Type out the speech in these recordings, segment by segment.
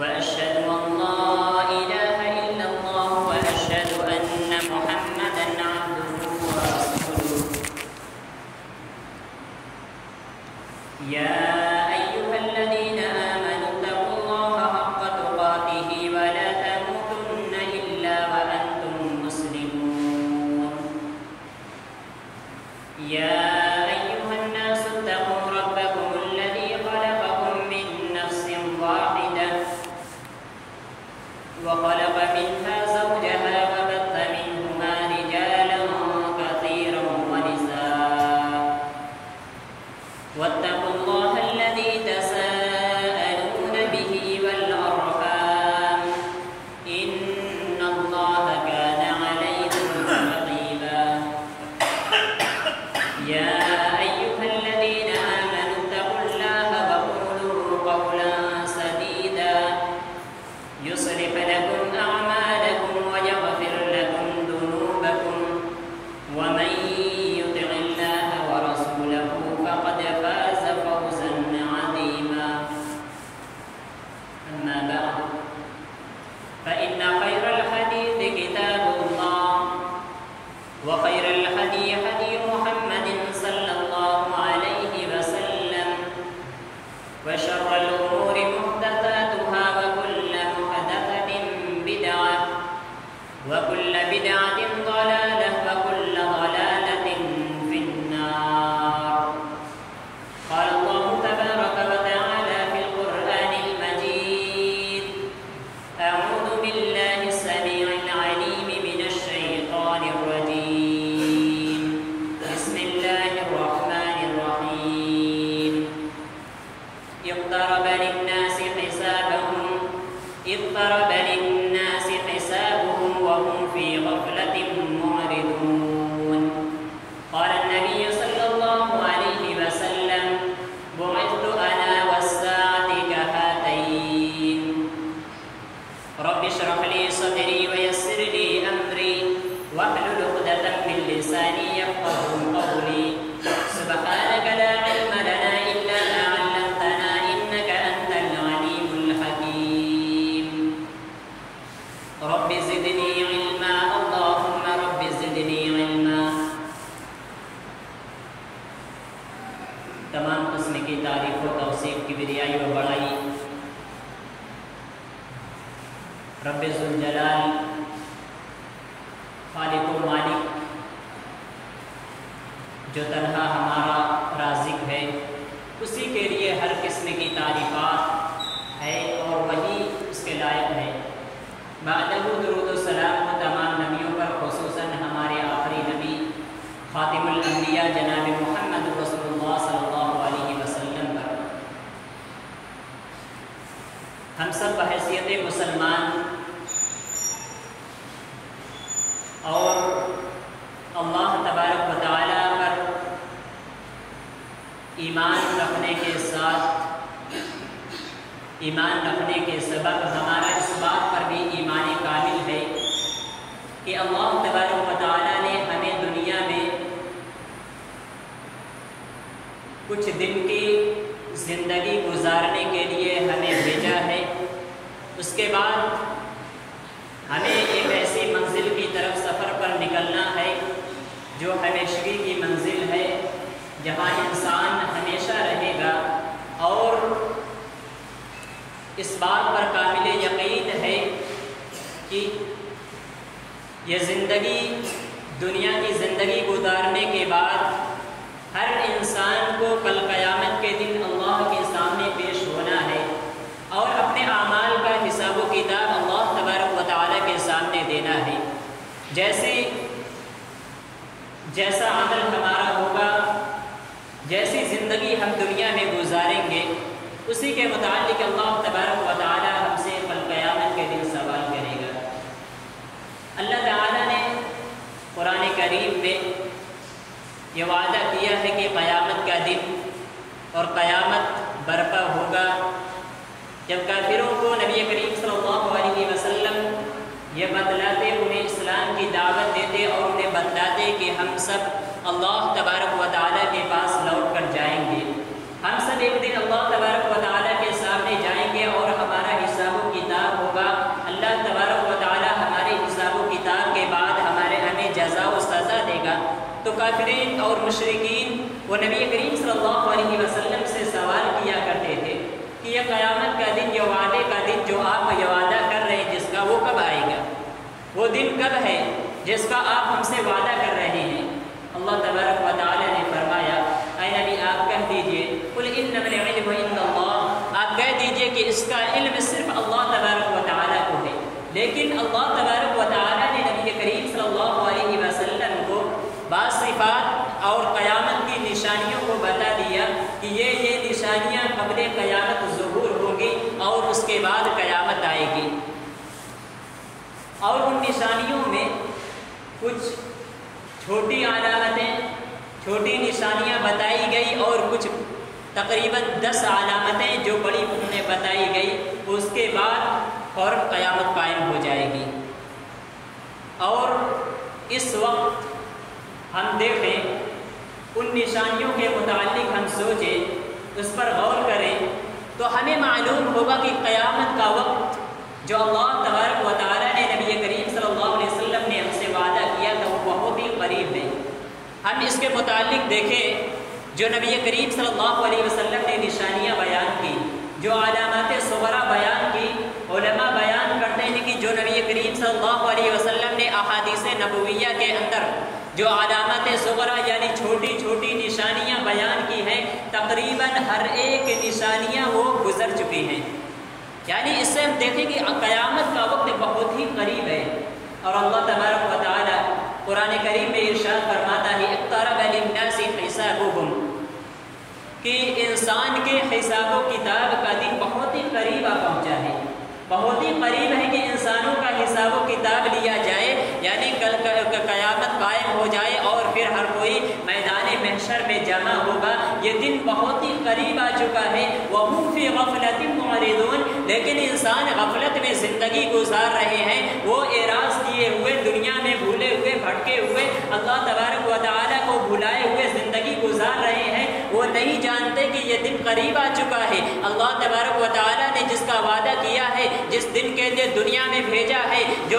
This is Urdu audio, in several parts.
Wherever اللہ تبارک و تعالیٰ پر ایمان رکھنے کے ساتھ، ایمان رکھنے کے سبب ہمارا اس بات پر بھی ایمان کامل ہے کہ اللہ تبارک و تعالیٰ نے ہمیں دنیا میں کچھ دن کی زندگی گزارنے کے لیے ہمیں بھیجا ہے۔ اس کے بعد جو ہمیشگی کی منزل ہے، جہاں انسان ہمیشہ رہے گا۔ اور اس بات پر قابل یقین ہے کہ یہ زندگی، دنیا کی زندگی گزارنے کے بعد ہر انسان کو کل قیامت کے دن اللہ کے سامنے پیش ہونا ہے۔ اور اپنے اعمال کا حساب و کتاب اللہ تبارک و تعالیٰ کے سامنے دینا ہے۔ جیسے جیسا عمل ہمارا ہوگا، جیسی زندگی ہم دنیا میں گزاریں گے، اسی کے متعلق اللہ تبارک و تعالی ہم سے کل قیامت کے دن سوال کرے گا۔ اللہ تعالیٰ نے قرآن کریم میں یہ وعدہ کیا ہے کہ قیامت کا دن اور قیامت برپا ہوگا۔ جب کافروں کو نبی کریم صلی اللہ علیہ وسلم یہ بتلاتے، انہیں اسلام کی دعوت دیتے اور انہیں بتلاتے کہ ہم سب اللہ تبارک و تعالیٰ کے پاس لوٹ کر جائیں گے۔ ہم سب ایک دن اللہ تبارک و تعالیٰ کے سامنے جائیں گے اور ہمارا حساب و کتاب ہوگا۔ اللہ تبارک و تعالیٰ ہمارے حساب و کتاب کے بعد ہمارے ہمیں جزا و سزا دے گا۔ تو کافرین اور مشرقین وہ نبی کریم صلی اللہ علیہ وسلم سے سوال کیا کرتے تھے کہ یہ قیامت کا دن، یہ وعدے کا دن جو آپ یہ وعدہ کر رہے ہیں، جس کا وہ کب آئے گا؟ وہ دن کب ہے؟ جس کا آپ ہم سے وعدہ کر رہے ہیں۔ اللہ تبارک و تعالی نے فرمایا، اے نبی، آپ کہہ دیجیے، قل انما العلم عند اللہ۔ آپ کہہ دیجیے کہ اس کا علم صرف اللہ تبارک و تعالی کو ہے۔ لیکن اللہ تبارک و تعالی نے نبی کریم صلی اللہ علیہ وسلم کو بعض صفات اور قیامت کی نشانیوں کو بتا دیا کہ یہ یہ نشانیاں قبل قیامت ظہور ہوں گی اور اس کے بعد قیامت آئے گی۔ اور ان نشانیوں میں کچھ چھوٹی علامتیں، چھوٹی نشانیاں بتائی گئی اور کچھ تقریباً دس علامتیں جو بڑی انہیں بتائی گئی، اس کے بعد فوراً قیامت قائم ہو جائے گی۔ اور اس وقت ہم دیکھیں، ان نشانیوں کے متعلق ہم سوچیں، اس پر غور کریں، تو ہمیں معلوم ہوگا کہ قیامت کا وقت جو اللہ تبارک و تعالیٰ نے نبی کریم صلی اللہ علیہ وسلم نے ہم سے وعدہ کیا تھا وہ قریب ہم اس کے متعلق دیکھیں، جو نبی کریم صلی اللہ علیہ وسلم نے نشانیاں بیان کی، جو علامات صغرا بیان کی، علماء بیان کرتے ہیں کہ جو نبی کریم صلی اللہ علیہ وسلم نے احادیث نبویہ کے اندر جو علامات صغرا یعنی چھوٹی چھوٹی نشانیاں بیان کی ہیں، تقریباً ہر ایک نشانیاں وہ گزر چکی ہیں۔ یعنی اس سے ہم دیکھیں کہ قیامت کا وقت بہت ہی قریب ہے۔ اور اللہ تبارک و تعالی قرآن کریم میں ارشاد فرماتا ہے، اقترب للناس حسابهم. کہ انسان کے حساب و کتاب کا دن بہت ہی قریب آ پہنچا ہے۔ بہت ہی قریب ہے کہ انسانوں کا حساب و کتاب لیا جائے یعنی کل قیامت قائم ہو جائے اور پھر ہر کوئی میدان محشر میں جمع ہوگا۔ یہ دن بہت ہی قریب آ چکا ہے۔ وہ فی غفلت معرضون۔ لیکن انسان غفلت میں زندگی گزار رہے ہیں۔ وہ اعراض کیے ہوئے دنیا بھٹکے ہوئے اللہ تبارک و تعالیٰ کو بھلائے ہوئے زندگی گزار رہے ہیں۔ وہ نہیں جانتے کہ یہ دن قریب آ چکا ہے۔ اللہ تبارک و تعالیٰ نے جس کا وعدہ کیا ہے، جس دن کے لیے دنیا میں بھیجا ہے، جو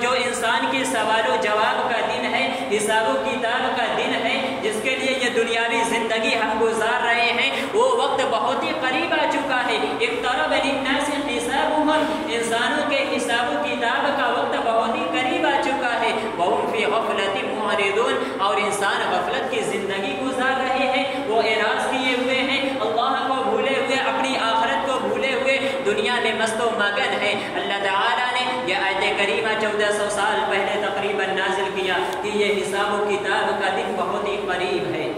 جو انسان کے سوال و جواب کا دن ہے، حساب و کتاب کا دن ہے، جس کے لیے یہ دنیاوی زندگی ہم گزار رہے ہیں، وہ وقت بہت ہی قریب آ چکا ہے۔ اقترب للناس حسابهم، انسانوں کے حساب و کتاب کا وقت بہت ہی قریب آ چکا ہے وهم فی غفلت معرضون. اور انسان غفلت کی زندگی گزار رہے ہیں، وہ اعراض کیے ہوئے ہیں۔ اللہ کو بھولے ہوئے، اپنی آخرت کو بھولے ہوئے۔ دنیا میں مست و مگن ہے۔ اللہ تعالیٰ نے یہ آیت کریمہ چودہ سو سال پہلے تقریباً نازل کیا کہ یہ حساب و کتاب کا دن بہت ہی قریب ہے۔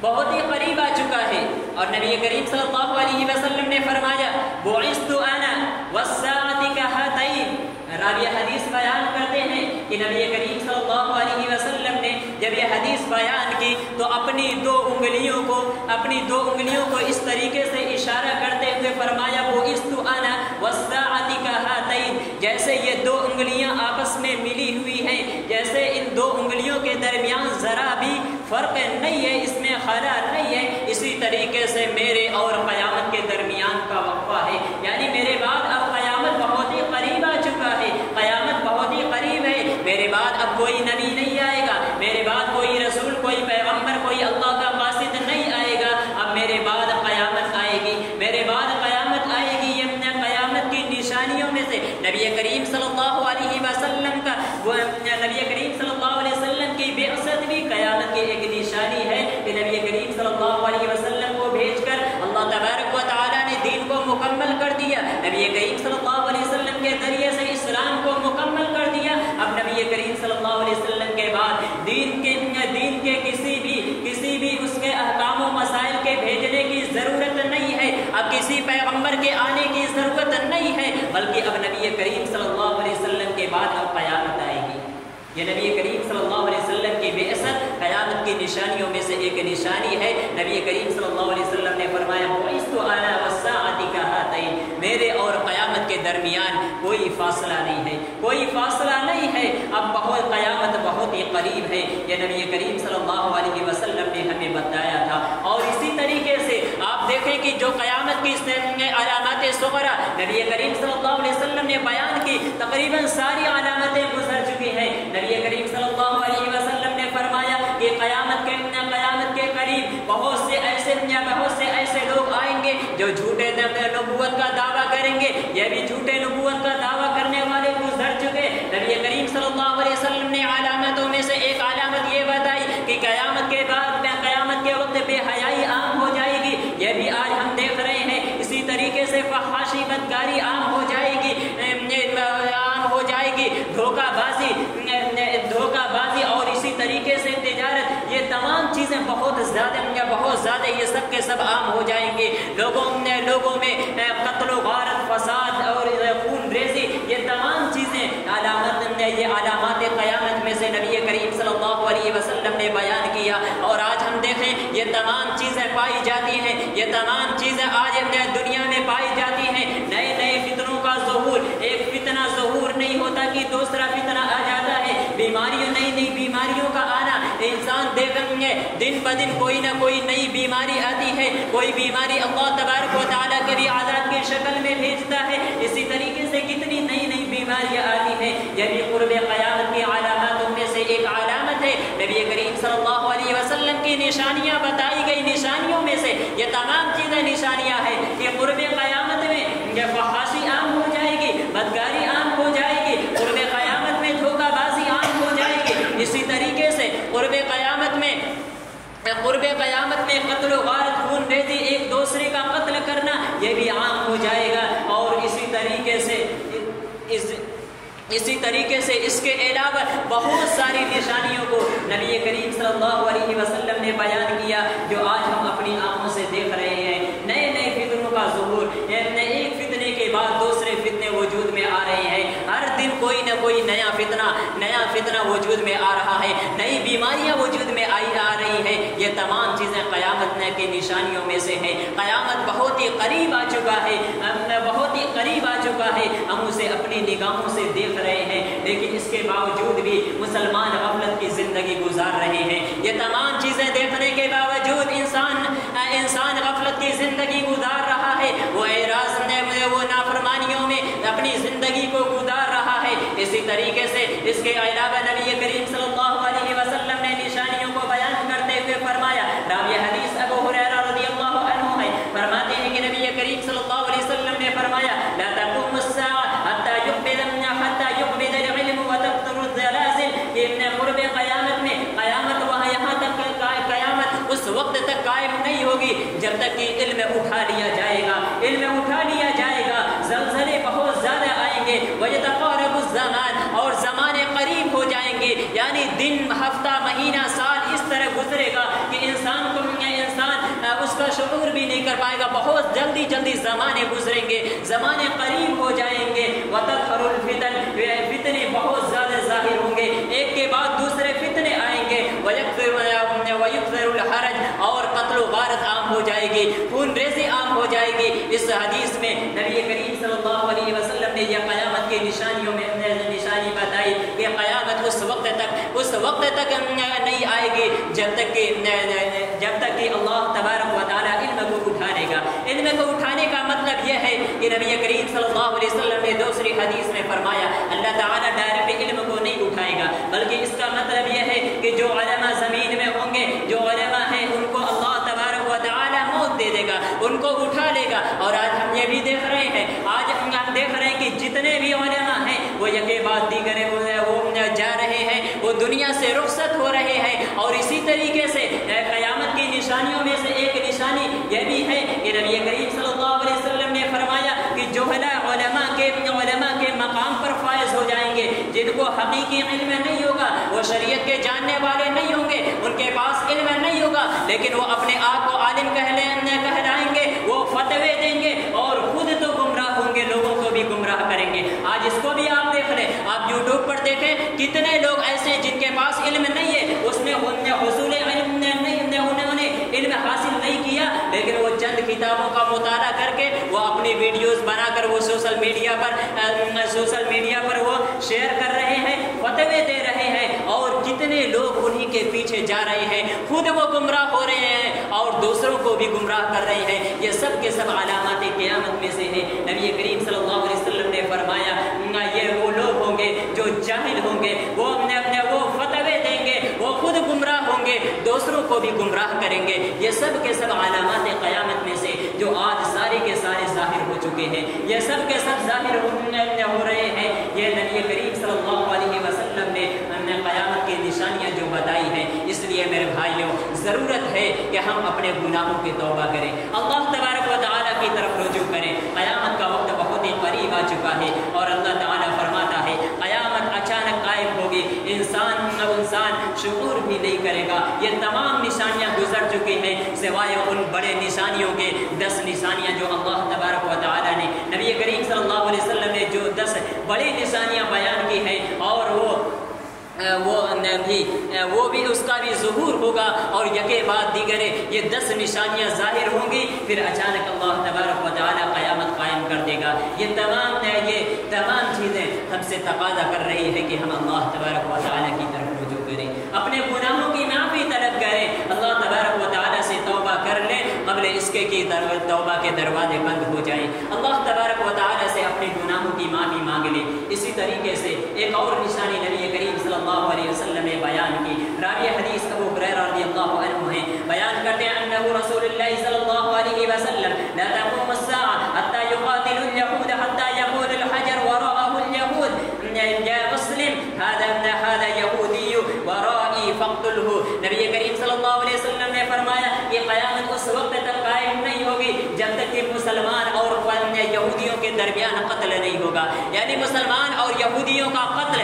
بہت ہی قریب آ چکا ہے۔ اور نبی کریم صلی اللہ علیہ وسلم نے فرمایا، بعثت انا والساعة كهاتين. راوی حدیث بیان کرتے ہیں کہ نبی کریم صلی اللہ علیہ وسلم نے جب یہ حدیث بیان کی تو اپنی دو انگلیوں کو، اپنی دو انگلیوں کو اس طریقے سے اشارہ کرتے ہوئے فرمایا، وہ بعثت انا والساعة كهاتين جیسے یہ دو انگلیاں آپس میں ملی ہوئی ہیں، جیسے ان دو انگلیوں کے درمیان ذرا بھی فرق نہیں ہے، اس میں خلا نہیں ہے، اسی طریقے سے میرے اور قیامت کے درمیان کا وقفہ ہے یعنی میرے بعد اب قیامت بہت ہی قریب آ چکا ہے قیامت بہت ہی قریب ہے میرے بعد اب کوئی یہ نبی کریم صلی اللہ علیہ وسلم کی بے اثر قیامت کی نشانیوں میں سے ایک نشانی ہے۔ نبی کریم صلی اللہ علیہ وسلم نے فرمایا میرے اور قیامت کے درمیان کوئی فاصلہ نہیں ہے۔ کوئی فاصلہ نہیں ہے۔ اب بہت قیامت بہت ہی قریب ہے۔ یہ نبی کریم صلی اللہ علیہ وسلم نے ہمیں بتایا تھا۔ اور اسی طریقے سے آپ دیکھیں کہ جو قیامت کی علامات صغرا، نبی کریم صلی اللہ علیہ وسلم نے بیان کی، تقریباً ساری علامتیں گزر چکی ہیں۔ کریم صلی اللہ علیہ وسلم نے فرمایا کہ قیامت کے قیامت کے قریب بہت سے ایسے بہت سے ایسے لوگ آئیں گے جو جھوٹے نبوت کا دعویٰ کریں گے۔ یہ بھی جھوٹے نبوت کا دعویٰ کرنے والے گزر چکے۔ نبی کریم صلی اللہ علیہ وسلم نے علامتوں میں سے ایک علامت یہ بتائی کہ قیامت کے بعد قیامت کے وقت بے حیائی عام ہو جائے گی۔ یہ بھی آج ہم دیکھ رہے ہیں۔ اسی طریقے سے فحاشی بدکاری عام ہو جائے گی عام ہو جائے گی دھوکہ بازی دھوکہ بازی اور اسی طریقے سے تجارت یہ تمام چیزیں بہت زیادہ بہت زیادہ یہ سب کے سب عام ہو جائیں گے۔ لوگوں نے لوگوں میں قتل و غارت، فساد اور خون ریزی، یہ تمام چیزیں علامت یہ علامات قیامت میں سے نبی کریم صلی اللہ علیہ وسلم نے بیان کیا۔ اور آج ہم دیکھیں، یہ تمام چیزیں پائی جاتی ہیں۔ یہ تمام چیزیں آج دیکھیں گے دن بدن کوئی نہ کوئی نئی بیماری آتی ہے، کوئی بیماری اللہ تبارک و تعالیٰ کے بھی آزاد کی شکل میں بھیجتا ہے، اسی طریقے سے کتنی نئی نئی بیماریاں آتی ہیں یعنی قرب قیامت کی علاماتوں میں سے ایک علامت ہے، نبی کریم صلی اللہ علیہ وسلم کی نشانیاں بتائی گئی نشانیوں میں سے یہ تمام چیزیں نشانیاں ہیں کہ قرب قیامت میں یہ فحاشی عام ہو جائے گی بدگاری عام ہو جائے گی قرب قیامت میں دھوکہ بازی عام ہو جائے گی اسی طریقے سے قرب قیامت میں قرب قیامت میں قتل و غارت خون ریزی ایک دوسرے کا قتل کرنا، یہ بھی عام ہو جائے گا۔ اور اسی طریقے سے، اس، اسی طریقے سے اس کے علاوہ بہت ساری نشانیوں کو نبی کریم صلی اللہ علیہ وسلم نے بیان کیا، جو آج ہم اپنی آنکھوں سے دیکھ رہے ہیں۔ نئے نئے فتنوں کا ظہور ایک فتنے کے بعد دوسرے فتنے وجود میں آ رہے ہیں۔ ہر دن کوئی نہ کوئی نیا فتنہ نیا فتنہ وجود میں آ رہا ہے۔ نئی بیماریاں وجود میں آئی آ رہی ہیں یہ تمام چیزیں قیامت نے کی نشانیوں میں سے ہیں۔ قیامت بہت ہی قریب آ چکا ہے بہت ہی قریب آ چکا ہے۔ ہم اسے اپنی نگاہوں سے دیکھ رہے ہیں، لیکن اس کے باوجود بھی مسلمان غفلت کی زندگی گزار رہے ہیں۔ یہ تمام چیزیں دیکھنے کے باوجود انسان انسان غفلت کی زندگی گزار رہا ہے۔ وہ اعراض نے وہ نافرمانیوں میں اپنی زندگی کو گزار رہا ہے۔ اسی طریقے سے اس کے علاوہ نبی کریم صلی اللہ علیہ وسلم نے نشانیوں کو بیان کرتے ہوئے فرمایا راوی حدیث ابو حریرہ رضی اللہ عنہ ہے فرماتے ہیں کہ نبی کریم صلی اللہ علیہ وسلم نے فرمایا لا تقوم الساعة حتى يقبل حتى يقبل العلم وتقتر الزلازل کہ قرب قیامت میں قیامت وہاں یہاں تک قیامت اس وقت تک قائم نہیں ہوگی جب تک کہ علم اٹھا لیا جائے گا۔ علم اٹھا لیا جائے گا۔ زلزلے بہت زیادہ آئیں گے۔ وَيَتَقَارَبُ الزَّمَانِ اور زمانے قریب ہو جائیں گے۔ یعنی دن، ہفتہ، مہینہ، سال اس طرح گزرے گا کہ انسان کو انسان اس کا شعور بھی نہیں کر پائے گا۔ بہت جلدی جلدی زمانے گزریں گے۔ زمانے قریب ہو جائیں گے۔ وَتَدْخَرُ الْفِتَنِ۔ فتنے بہت زیادہ ظاہر ہوں گے۔ ایک کے بعد دوسرے فتنے اور قتل و غارت عام ہو جائے گی۔ خون ریزی عام ہو جائے گی۔ اس حدیث میں نبی کریم صلی اللہ علیہ وسلم نے یہ قیامت کی نشانیوں میں نشانی بتائی کہ قیامت اس وقت تک اس وقت تک نہیں آئے گی جب تک کہ جب تک کہ اللہ تبارک و تعالیٰ علم کو اٹھانے گا۔ علم کو اٹھانے کا مطلب یہ ہے کہ نبی کریم صلی اللہ علیہ وسلم نے دوسری حدیث میں فرمایا، اللہ تعالیٰ ڈائریکٹ علم کو نہیں اٹھائے گا، بلکہ اس کا مطلب یہ ہے کہ جو علماء زمین میں ہوں گے، جو علماء ہیں، ان کو اللہ تبارک و تعالیٰ موت دے دے گا، ان کو اٹھا لے گا۔ اور آج ہم یہ بھی دیکھ رہے ہیں، آج ہم دیکھ رہے ہیں کہ جتنے بھی علماء ہیں، وہ یکے بعد دیگر وہ جا رہے ہیں، وہ دنیا سے رخصت ہو رہے ہیں۔ اور اسی طریقے سے قیامت کی نشانیوں میں سے ایک نشانی یہ بھی ہے کہ نبی کریم صلی اللہ علیہ وسلم نے فرمایا کہ جوہلا علماء کے علماء کے مقام پر فائز ہو جائیں گے۔ جن کو حقیقی علم نہیں ہوگا، وہ شریعت کے جاننے والے نہیں ہوں گے، ان کے پاس علم نہیں ہوگا۔ لیکن وہ اپنے آپ کو عالم کہلائیں گے، وہ فتوے دیں گے اور خود تو گمراہ ہوں گے، لوگوں کو بھی گمراہ کریں گے۔ آج اس کو بھی یوٹیوب پر دیکھیں، کتنے لوگ ایسے جن کے پاس علم نہیں ہے، اس نے حصول علم نہیں انہوں نے علم حاصل نہیں کیا، لیکن وہ چند کتابوں کا مطالعہ کر کے وہ اپنی ویڈیوز بنا کر وہ سوشل میڈیا پر سوشل میڈیا پر وہ شیئر کر رہے ہیں، فتوے دے رہے ہیں، اور کتنے لوگ انہی کے پیچھے جا رہے ہیں۔ خود وہ گمراہ ہو رہے ہیں اور دوسروں کو بھی گمراہ کر رہے ہیں۔ یہ سب کے سب علامات قیامت میں سے ہیں۔ نبی کریم صلی اللہ علیہ وسلم نے فرمایا یہ وہ جاہل ہوں گے، وہ اپنے اپنے وہ فتوے دیں گے، وہ خود گمراہ ہوں گے، دوسروں کو بھی گمراہ کریں گے۔ یہ سب کے سب علامات قیامت میں سے جو آج سارے کے سارے ظاہر ہو چکے ہیں۔ یہ سب کے سب ظاہر ہو رہے ہیں۔ یہ نبی کریم صلی اللہ علیہ وسلم نے قیامت کی نشانیاں جو بتائی ہیں۔ اس لیے میرے بھائیوں، ضرورت ہے کہ ہم اپنے گناہوں کی توبہ کریں۔ اللہ تبارک و تعالیٰ کی طرف رجوع کریں۔ قیامت کا وقت بہت ہی قریب آ چکا ہے اور اللہ تعالیٰ ہے۔ قیامت اچانک قائم ہوگی۔ انسان انسان شعور بھی نہیں کرے گا۔ یہ تمام نشانیاں گزر چکی ہیں۔ سوائے ان بڑے نشانیوں کے دس نشانیاں جو اللہ تبارک و تعالی نے نبی کریم صلی اللہ علیہ وسلم نے جو دس بڑی نشانیاں بیان کی ہیں اور وہ وہ بھی وہ بھی اس کا بھی ظہور ہوگا اور یکے بعد دیگرے یہ دس نشانیاں ظاہر ہوں گی، پھر اچانک اللہ تبارک و تعالیٰ قیامت قائم کر دے گا۔ یہ تمام یہ تمام چیزیں ہم سے تقاضا کر رہی ہے کہ ہم اللہ تبارک و تعالیٰ کی طرف رجوع کریں۔ اپنے گناہوں کی معافی طلب کریں اللہ تبارک و تعالیٰ سے توبہ کر لیں قبل اس کے کی توبہ کے دروازے بند ہو جائیں۔ اللہ تبارک و تعالیٰ سے اپنے گناہوں کی معافی مانگ لیں اسی طریقے سے ایک اور نشانی نبی کریم صلی اللہ علیہ وسلم نے بیان کی۔ راوی حدیث ابو حریرہ رضی اللہ عنہ ہیں۔ بیان کرتے ہیں انه رسول اللہ صلی اللہ علیہ وسلم، لا قیامت اس وقت تک قائم نہیں ہوگی جب تک کہ مسلمان اور یہودیوں کے درمیان قتل نہیں ہوگا. یعنی مسلمان اور یہودیوں کا قتل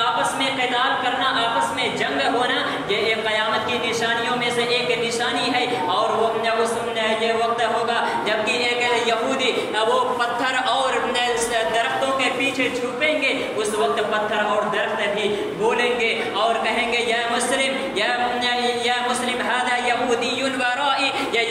آپس میں قتال کرنا، آپس میں جنگ ہونا، یہ ایک قیامت کی نشانیوں میں سے ایک نشانی ہے اور وہ اس یہ وقت ہوگا جبکہ ایک یہودی وہ پتھر اور درختوں کے پیچھے چھپیں گے، اس وقت پتھر اور درخت بھی بولیں گے اور کہیں گے، یا مسلم، یا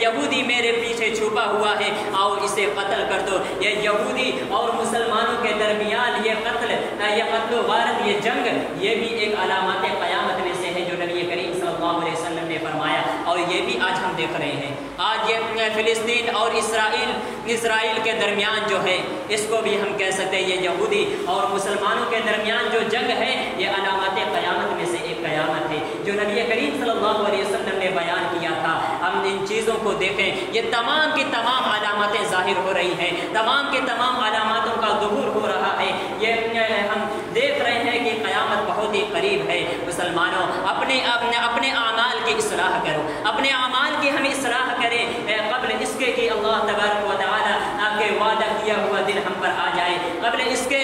یہودی میرے پیچھے چھپا ہوا ہے اور اسے قتل کر دو۔ یہ یہودی اور مسلمانوں کے درمیان یہ قتل یہ قتل و غارت یہ جنگ، یہ بھی ایک علامات قیامت میں سے ہے جو نبی کریم صلی اللہ علیہ وسلم نے فرمایا۔ اور یہ بھی آج ہم دیکھ رہے ہیں۔ آج یہ فلسطین اور اسرائیل اسرائیل کے درمیان جو ہے، اس کو بھی ہم کہہ سکتے ہیں، یہ یہودی اور مسلمانوں کے درمیان جو جنگ ہے، یہ علامات قیامت میں سے ایک قیامت ہے۔ جو نبی کریم صلی اللہ علیہ وسلم نے بیان کیا تھا، ہم ان چیزوں کو دیکھیں، یہ تمام کی تمام علامتیں ظاہر ہو رہی ہیں۔ تمام کے تمام علاماتوں کا ظہور ہو رہا ہے۔ یہ ہم دیکھ رہے ہیں کہ قیامت بہت ہی قریب ہے۔ مسلمانوں، اپنے اپنے اپنے اعمال کی اصلاح کرو۔ اپنے اعمال کی ہم اصلاح کریں۔ قبل اس کے کہ اللہ تبارک و تعالیٰ کے وعدہ کیا ہوا دن ہم پر آ جائے۔ قبل اس کے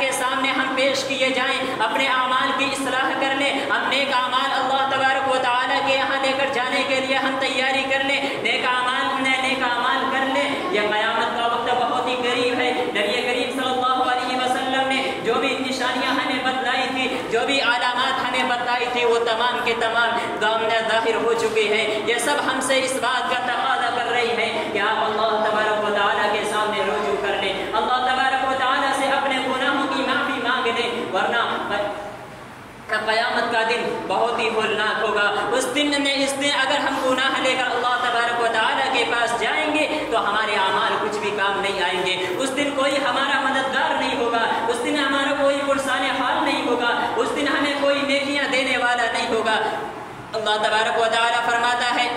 کے سامنے ہم پیش کیے جائیں، اپنے اعمال کی اصلاح کر لیں۔ ہم نیک اعمال اللہ تبارک و تعالیٰ کے یہاں لے کر جانے کے لیے ہم تیاری کر لیں۔ نیک اعمال نیک اعمال کر لیں۔ یہ قیامت کا وقت بہت ہی قریب ہے۔ نبی کریم صلی اللہ علیہ وسلم نے جو بھی نشانیاں ہمیں بتلائی تھی، جو بھی علامات ہمیں بتلائی تھی، وہ تمام کے تمام ظاہر ہو چکے ہیں۔ یہ سب ہم سے اس بات کا تقاضا کر رہی ہے کہ آپ اللہ تبارک و تعالیٰ کے سامنے رجوع کر لیں اللہ تبارک و تعالیٰ سے اپنے گناہوں کی معافی مانگ لیں ورنہ قیامت کا دن بہت ہی ہولناک ہوگا۔ اس دن میں اس دن اگر ہم گناہ لے کر اللہ تبارک و تعالیٰ کے پاس جائیں گے، تو ہمارے اعمال کچھ بھی کام نہیں آئیں گے۔ اس دن کوئی ہمارا مددگار نہیں ہوگا، اس دن ہمارا کوئی پرسان حال نہیں ہوگا، اس دن ہمیں کوئی نیکیاں دینے والا نہیں ہوگا۔ اللہ تبارک و تعالیٰ فرماتا ہے،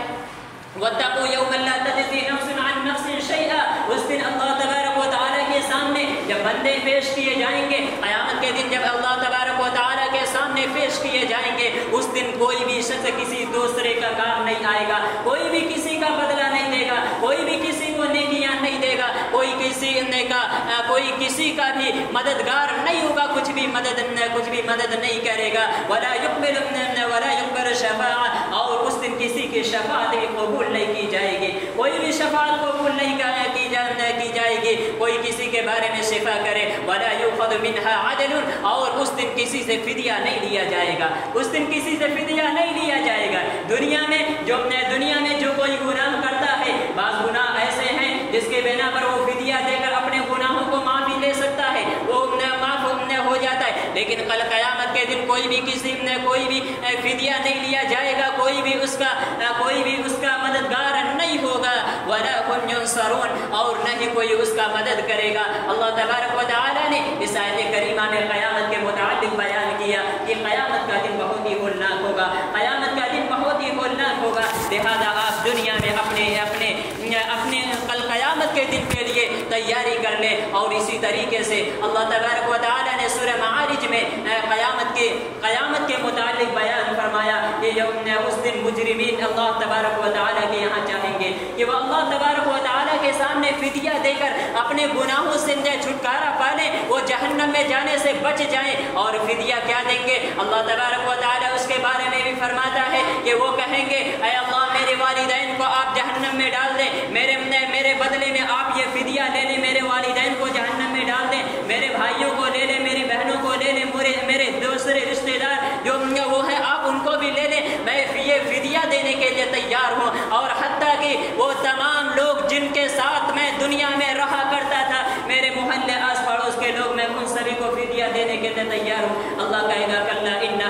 وَاتَّقُوا يَوْمًا لَا تَجْزِي نَفْسٌ عَن نَفْسٍ شَيْئًا۔ اس دن اللہ تبارک و تعالیٰ سامنے جب بندے پیش کیے جائیں گے، قیامت کے دن جب اللہ تبارک و تعالیٰ کے سامنے پیش کیے جائیں گے، اس دن کوئی بھی شخص کسی دوسرے کا کام نہیں آئے گا، کوئی بھی کسی کا بدلہ نہیں دے گا، کوئی بھی کسی کو نیکیاں نہیں دے گا، کوئی کسی نے کا کوئی کسی کا بھی مددگار نہیں ہوگا، کچھ بھی مدد، کچھ بھی مدد نہیں کرے گا۔ ولا يقبل ولا يقبل شفاعت اور اس دن کسی کی شفاعت قبول نہیں کی جائے گی۔ کوئی بھی شفاعت قبول نہیں کی جائے گی گی۔ کوئی کسی کے بارے میں شفا کرے۔ ولا يؤخذ منها عدل۔ اور اس دن کسی سے فدیہ نہیں لیا جائے گا۔ اس دن کسی سے فدیہ نہیں لیا جائے گا۔ دنیا میں جو دنیا میں جو کوئی گناہ کرتا ہے، بعض گناہ ایسے ہیں جس کے بنا پر وہ فدیہ دے کر اپنے گناہوں کو معافی لے سکتا ہے۔ وہ معاف ہو جاتا ہے۔ لیکن کل قیامت کے دن کوئی بھی کسی نے کوئی بھی فدیہ نہیں لیا جائے گا۔ کوئی بھی اس کا، کوئی بھی اس کا مددگار ولا هم ينصرون، اور نہ ہی کوئی اس کا مدد کرے گا۔ اللہ تبارک و تعالی نے اس آیت کریمہ میں قیامت کے متعلق بیان کیا کہ قیامت کا دن بہت ہی ہولناک ہوگا۔ قیامت کا دن بہت ہی ہولناک ہوگا۔ لہذا آپ دنیا میں اپنے اپنے اپنے کل قیامت کے دن کے لیے تیاری کر لیں۔ اور اسی طریقے سے اللہ تبارک و تعالی نے سورہ معارج میں قیامت کے قیامت کے متعلق بیان فرمایا کہ اس دن مجرمین اللہ تبارک و تعالی کے یہاں چاہیں گے۔ کہ وہ اللہ تبارک و تعالی کے سامنے فدیہ دے کر اپنے گناہوں سے چھٹکارا پالیں، وہ جہنم میں جانے سے بچ جائیں اور فدیہ کیا دیں گے؟ اللہ تبارک و تعالی اس کے بارے میں بھی فرماتا ہے کہ وہ کہیں گے، اے اللہ میرے والدین کو آپ جہنم میں ڈال دیں، میرے میرے بدلے میں آپ یہ فدیہ لے لیں، میرے والدین کو جہنم میں ڈال دیں، میرے بھائیوں کو لے لیں میری بہنوں کو لے لیں، میرے میرے دوسرے رشتے دار جو وہ ہیں میں یہ فدیہ دینے کے لیے تیار ہوں اور حتیٰ کہ وہ تمام لوگ جن کے ساتھ میں دنیا میں رہا کرتا تھا، میرے محلے آس پڑوس کے لوگ میں ان سبھی کو فدیہ دینے کے لیے تیار ہوں۔ اللہ کہے گا کلا انہا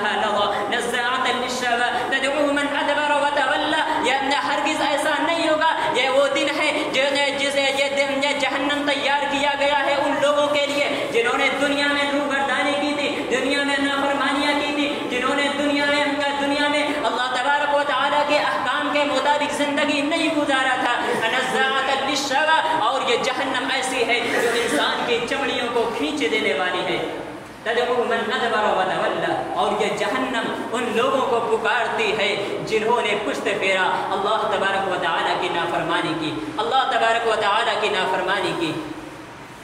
زندگی نہیں گزارا تھا۔ اور یہ جہنم ایسی ہے جو انسان کی چمڑیوں کو کھینچ دینے والی ہے۔ من اور یہ جہنم ان لوگوں کو پکارتی ہے جنہوں نے پشت پھیرا۔ اللہ تبارک و تعالی کی نافرمانی کی۔ اللہ تبارک و تعالی کی نافرمانی کی۔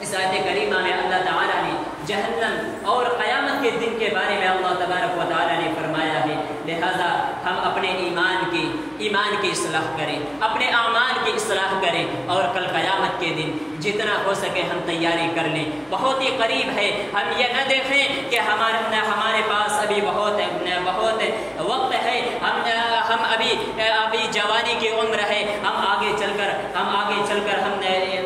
اس آیت کریمہ میں اللہ تعالی نے جہنم اور قیامت کے دن کے بارے میں اللہ تبارک و تعالی نے فرمایا ہے۔ لہذا ہم اپنے ایمان کی ایمان کی اصلاح کریں، اپنے اعمال کی اصلاح کریں اور کل قیامت کے دن جتنا ہو سکے ہم تیاری کر لیں۔ بہت ہی قریب ہے، ہم یہ نہ دیکھیں کہ ہمارے ہمارے پاس ابھی بہت بہت وقت ہے، ہم ہم ابھی ابھی جوانی کی عمر ہے۔ ہم آگے چل کر ہم آگے چل کر ہم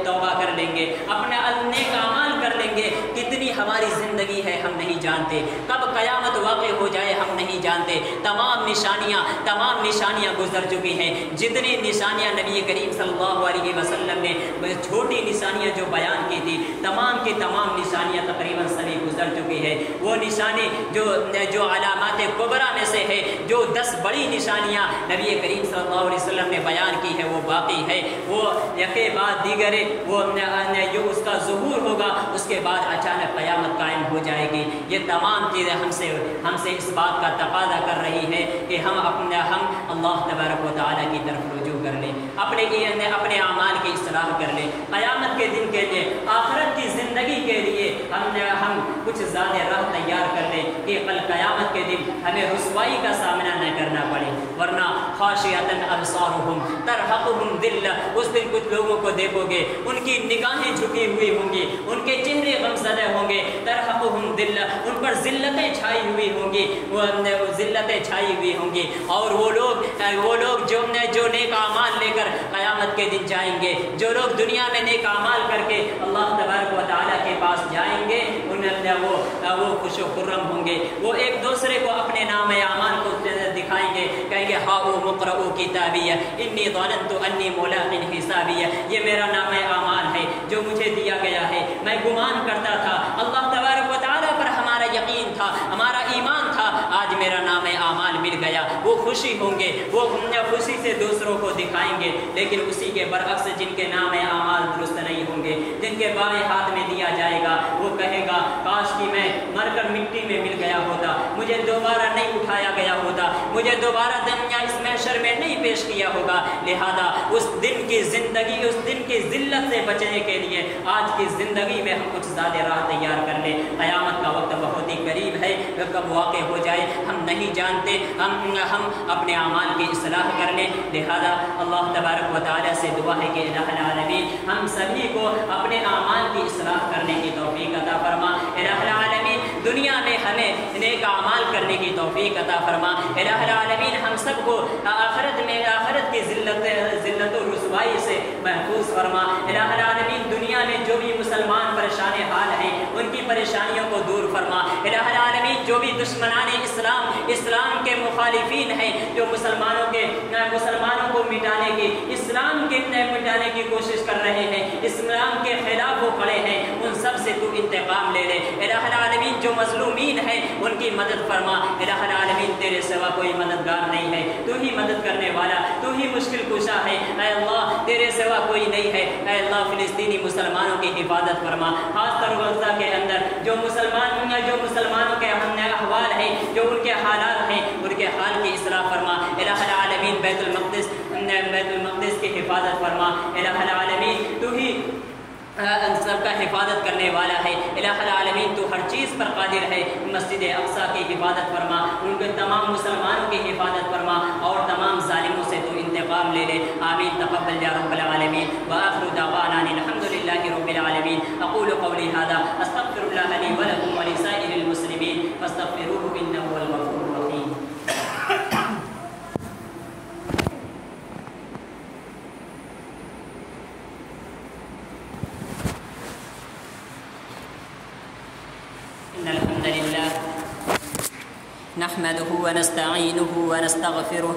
توبہ کر لیں گے۔ اپنا نیک اعمال کر لیں گے کتنی ہماری زندگی ہے، ہم نہیں جانتے۔ کب قیامت واقع ہو جائے، ہم نہیں جانتے۔ تمام نشانیاں تمام نشانیاں گزر چکی ہیں۔ جتنی نشانیاں نبی کریم صلی اللہ علیہ وسلم نے چھوٹی نشانیاں جو بیان کی تھی، تمام کی تمام نشانیاں تقریباً سبھی گزر چکی ہے وہ نشانی جو جو علامات قبرا میں سے ہے جو دس بڑی نشانیاں نبی کریم صلی اللہ علیہ وسلم نے بیان کی ہے وہ باقی ہے وہ یقے بعد دیگر، وہ جو اس کا ظہور ہوگا۔ اس کے بعد اچانک قیامت قائم ہو جائے گی۔ یہ تمام چیزیں ہم سے ہم سے اس بات کا تقاضا کر رہی ہے کہ ہم اپنا ہم اللہ تبارک و تعالیٰ کی طرف رجوع کر لیں، اپنے اپنے اعمال کی اصلاح کر لیں۔ قیامت کے دن کے لیے، آخرت کی زندگی کے لیے ہم ہم کچھ زیادہ راہ تیار کر لیں کہ کل قیامت کے دن ہمیں رسوائی کا سامنا نہ کرنا پڑے، ورنہ خاشیتاً ابصارہم ترحقہم ذلہ۔ اس دن کچھ لوگوں کو دیکھو گے، ان کی نگاہیں جھکی ہوئی ہوں گی، ان کے چہرے غم زدہ ہوں گے ترحقہم ذلہ ان پر ذلتیں چھائی ہوئی ہوں گی۔ وہ ذلتیں چھائی ہوئی ہوں گی۔ اور وہ لوگ وہ لوگ جو جو نیک اعمال لے کر قیامت کے دن جائیں گے، جو لوگ دنیا میں نیک اعمال کر کے اللہ تبارک و تعالیٰ کے پاس جائیں گے ان وہ وہ خوش و خرم ہوں گے۔ وہ ایک دوسرے کو اپنے نام اعمال کو دکھائیں گے، کہیں گے، ہاؤ مقرؤ کتابیہ، انی ظننت انی ملاق حسابیہ۔ یہ میرا نام اعمال ہے، جو مجھے دیا گیا ہے۔ میں گمان کرتا تھا، اللہ تبارک و تعالیٰ پر ہمارا یقین تھا ہمارا ایمان تھا آج میرا نام اعمال مل گیا۔ وہ خوشی ہوں گے، وہ خوشی سے دوسروں کو دکھائیں گے۔ لیکن اسی کے برعکس جن کے نام اعمال درست نہیں ہوں گے، جن کے بائیں ہاتھ میں دیا جائے گا، وہ کہے گا، کاش کی میں مر کر مٹی میں مل گیا ہوتا۔ مجھے دوبارہ نہیں اٹھایا گیا ہوتا۔ مجھے دوبارہ دنیا اس محشر میں پیش کیا ہوگا۔ لہذا اس دن کی زندگی، اس دن کی ذلت سے بچنے کے لیے آج کی زندگی میں ہم کچھ زیادہ راہ تیار کر لیں۔ قیامت کا وقت بہت ہی قریب ہے۔ کب واقع ہو جائے ہم نہیں جانتے۔ ہم ہم اپنے اعمال کی اصلاح کر لیں۔ لہذا اللہ تبارک و تعالیٰ سے دعا ہے کہ الہ العالمین ہم سبھی کو اپنے اعمال کی اصلاح کرنے کی توفیق عطا فرما نیک اعمال کرنے کی توفیق عطا فرما۔ الہ العالمین، ہم سب کو آخرت میں، آخرت کی ذلت ذلت و رسوائی سے محفوظ فرما۔ الہ العالمین، دنیا میں جو بھی مسلمان پریشان حال ہیں، ان کی پریشانیوں کو دور فرما۔ الہ العالمین، جو بھی دشمنان اسلام اسلام کے مخالفین ہیں، جو مسلمانوں کے، مسلمانوں کو مٹانے کی، اسلام کے مٹانے کی کوشش کر رہے ہیں، اسلام کے خلاف وہ کھڑے ہیں، ان سب سے تو انتقام لے لے الہ العالمین، جو مظلومین ہیں، ان کی کی مدد فرما الہ العالمین تیرے سوا کوئی مددگار نہیں ہے، تو ہی مدد کرنے والا، تو ہی مشکل کشا ہے۔ اے اللہ، تیرے سوا کوئی نہیں ہے۔ اے اللہ، فلسطینی مسلمانوں کی حفاظت فرما۔ خاص کر غزہ کے اندر، جو مسلمان جو مسلمانوں کے احوال ہیں، جو ان کے حالات ہیں، ان کے حال کی اصلاح فرما۔ الہ العالمین، بیت المقدس بیت المقدس کی حفاظت فرما۔ الہ العالمین، تو ہی سب کا حفاظت کرنے والا ہے۔ الہ العالمین، تو ہر چیز پر قادر ہے۔ مسجد اقصا کی حفاظت فرما، ان کے تمام مسلمانوں کی حفاظت فرما اور تمام ظالموں سے تو انتقام لے لے۔ آمین۔ تقبل یا رب العالمین۔ وآخر دعوانا الحمد للہ رب العالمین۔ اقول قولی هذا، استغفر اللہ لی ولکم ولسائر المسلمین۔ فاستغفروه انه نحمده ونستعينه ونستغفره